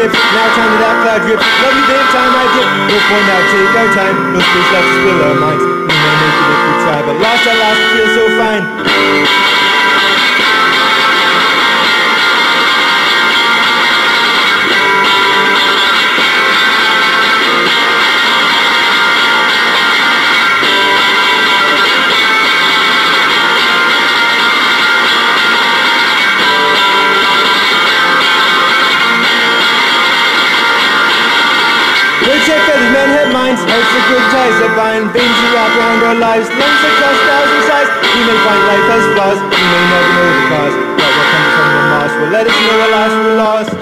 hips. Now time to that cloud drip. Lovely day of time I dip. No point now, take our time. No space left to spill our minds. We may make it if we try, but lost at last feel so fine. Feathers, men have minds, hearts are good ties that bind, veins that wrap around our lives, lungs that cross thousand sides. We may find life has flaws, we may never know the cause, but what comes from the moss will let us know at last we're lost.